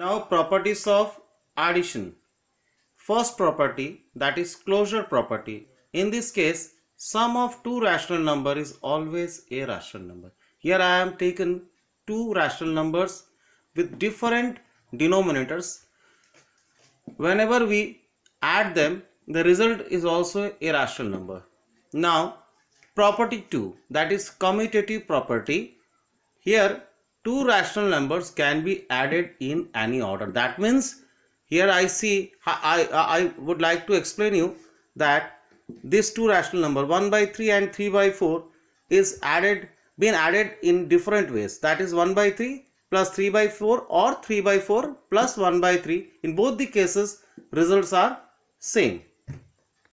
Now properties of addition. First property that is closure property. In this case sum of two rational number is always a rational number. Here I am taken two rational numbers with different denominators. Whenever we add them the result is also a rational number. Now property 2 that is commutative property. Here two rational numbers can be added in any order. That means here I see I, I, I would like to explain you that this two rational number 1 by 3 and 3 by 4 is added been added in different ways. That is 1 by 3 plus 3 by 4 or 3 by 4 plus 1 by 3 in both the cases results are same